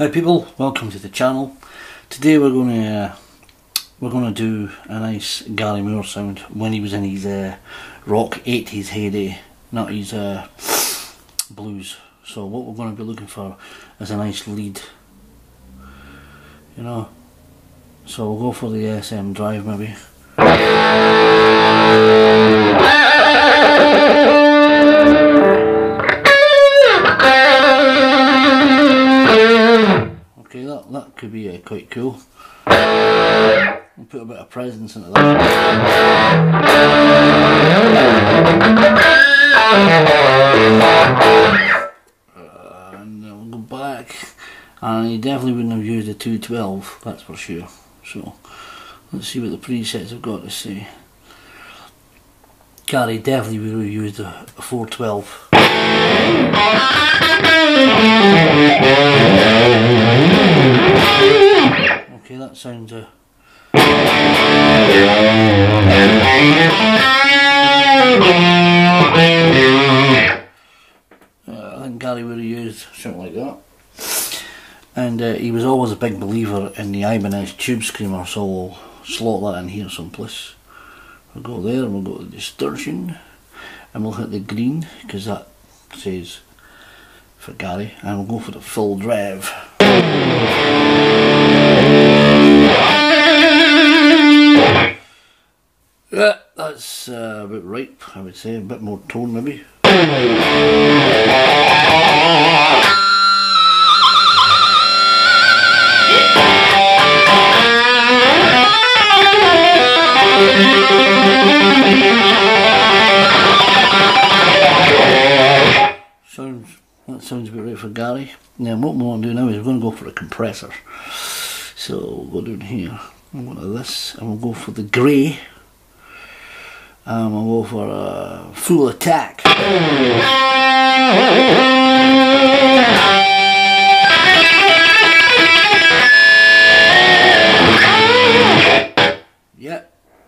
Hi people, welcome to the channel. Today we're going to uh, we're going to do a nice Gary Moore sound when he was in his uh, rock 80s heyday, not his uh, blues. So what we're going to be looking for is a nice lead, you know. So we'll go for the SM drive maybe. Okay, that, that could be uh, quite cool. We'll put a bit of presence into that. and uh, we'll go back. And he definitely wouldn't have used a 212, that's for sure. So, let's see what the presets have got to say. Gary definitely would have used a 412. Okay, that sounds uh, uh, I think Gary would have used something like that. And uh, he was always a big believer in the Ibanez tube screamer, so we'll slot that in here someplace. We'll go there and we'll go to distortion and we'll hit the green because that says for Gary and we'll go for the full drive. Yeah, that's uh, about right, I would say. A bit more tone, maybe. Sounds about right for Gary. Now what we want to do now is we're going to go for a compressor. So we'll go down here. We'll go to this and we'll go for the grey. And we'll go for a full attack.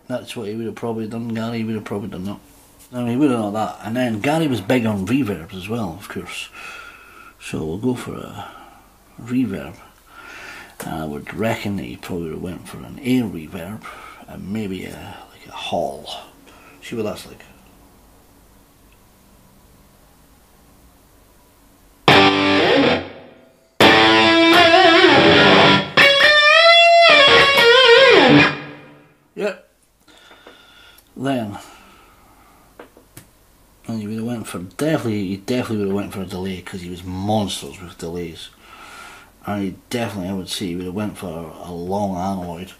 That's what he would have probably done. Gary would have probably done that. I mean, he would have done that. And then Gary was big on reverbs as well, of course. So we'll go for a reverb. I would reckon that he probably went for an air reverb and maybe a like a hall. See what that's like. Yep. Then and he would have went for definitely. He definitely would have went for a delay because he was monsters with delays, and he definitely, I would say, he would have went for a long analoid